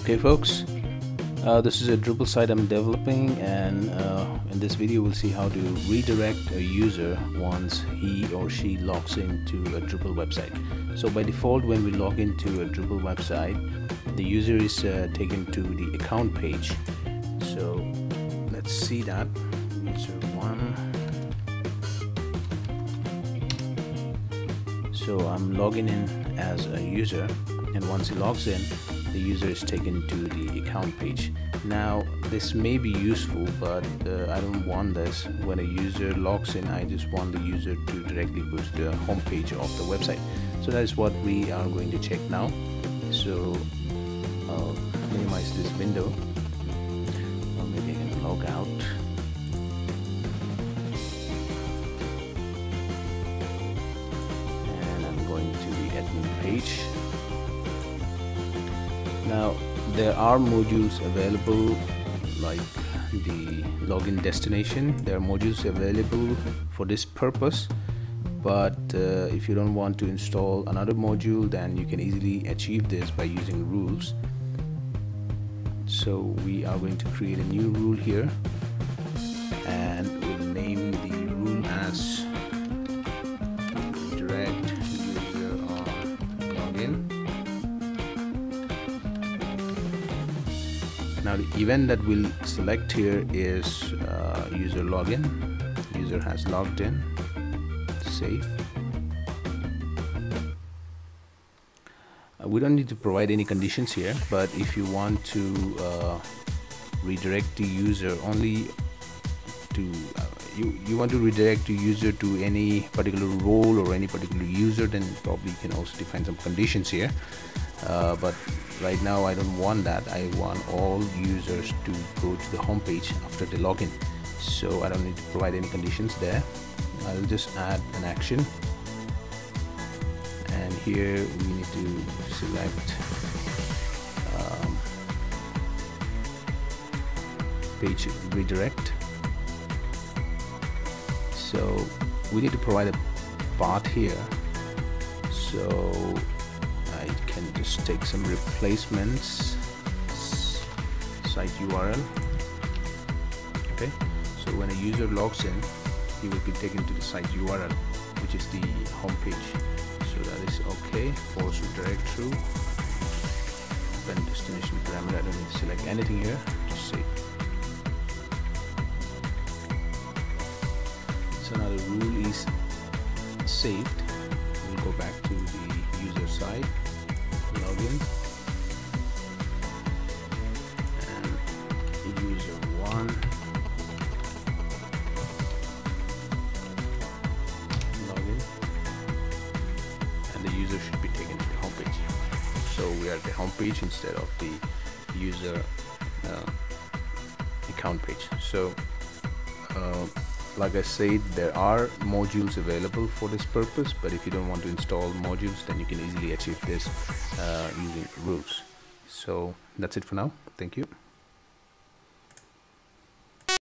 okay folks. Uh, this is a Drupal site I'm developing and uh, in this video we'll see how to redirect a user once he or she logs into a Drupal website. So by default when we log into a Drupal website the user is uh, taken to the account page. So let's see that. User one. So I'm logging in as a user and once he logs in the user is taken to the account page. Now this may be useful but uh, I don't want this. When a user logs in I just want the user to directly go to the home page of the website. So that is what we are going to check now. So I'll minimize this window. Or maybe I can log out. And I'm going to the admin page now there are modules available like the login destination. There are modules available for this purpose but uh, if you don't want to install another module then you can easily achieve this by using rules. So we are going to create a new rule here and we'll name the rule as now the event that we'll select here is uh, user login. User has logged in. Save. Uh, we don't need to provide any conditions here but if you want to uh, redirect the user only to uh, you you want to redirect the user to any particular role or any particular user then probably you can also define some conditions here uh, but right now I don't want that. I want all users to go to the home page after the login so I don't need to provide any conditions there. I'll just add an action. And here we need to select um, page redirect. So we need to provide a path here. So I can just take some replacements? Site URL okay. So when a user logs in he will be taken to the site URL which is the home page so that is okay. Force redirect through. Then destination parameter I don't need to select anything here. Just save so now the rule is saved. We'll go back to the user side login and user one. Login. And the user should be taken to the home page. So we are at the home page instead of the user uh, account page. So uh, like I said there are modules available for this purpose but if you don't want to install modules then you can easily achieve this uh, using rules so that's it for now. Thank you